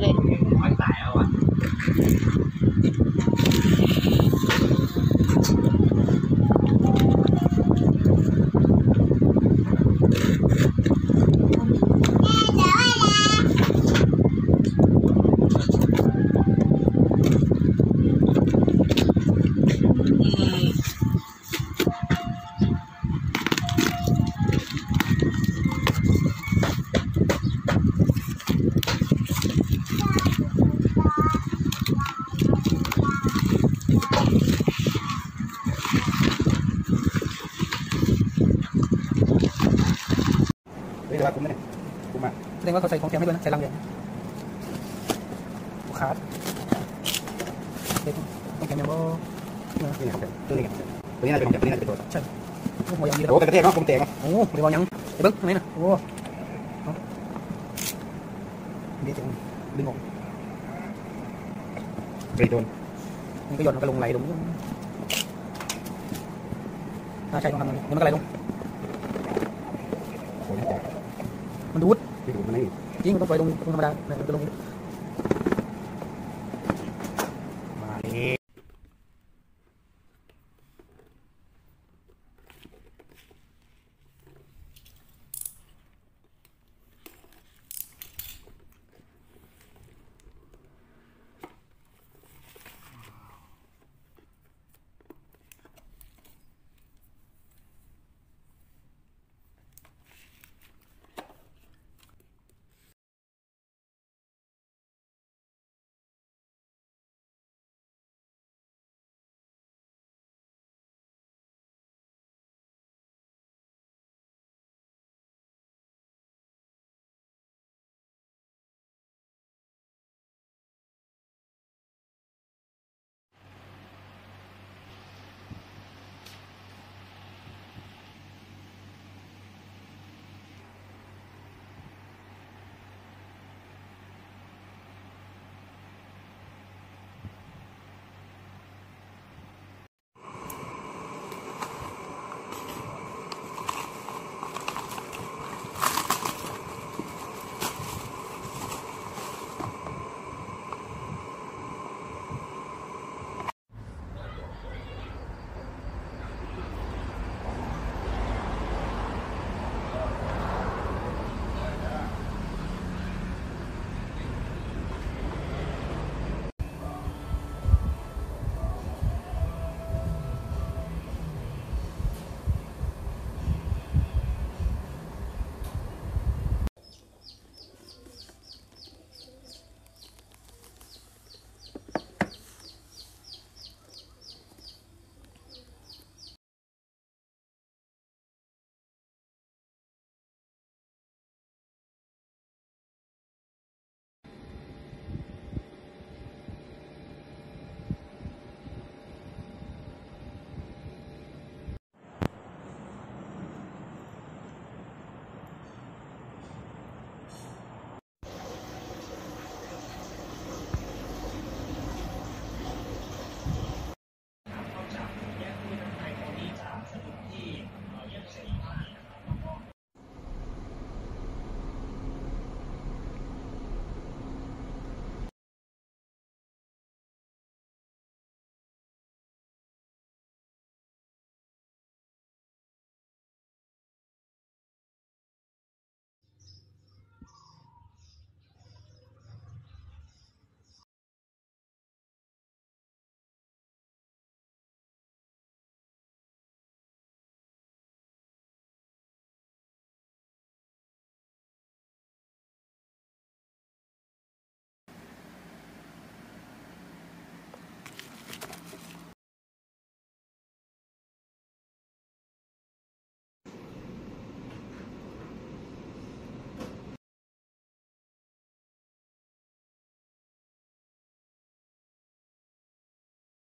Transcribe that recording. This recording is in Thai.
ไปเมมากแสดงว่าเขาใส่ของแถมให้ด้วยนะใส่ลังเดียวลูกค้าเด็กต้องแถมยังบ่นี่ครับตัวนี้ครับตัวนี้น่าจะเป็นของตัวนี้น่าจะเป็นตัวใช่โอ้โหยังดีโอ้กระเทียมเนาะผมเตะเนาะโอ้โหเดี๋ยวยังไอ้เบิ้งทำไมน่ะโอ้เดี๋ยวจะดึงออกเบรโดนมันก็หย่อนมันก็ลงไหลลงอ่าใช่ต้องทำมันเดี๋ยวมันก็ไหลลงโอ้ยแตกมันดูดที่ ดูมันไม่จริงมันต้องปล่งธรรมดาจะลงลย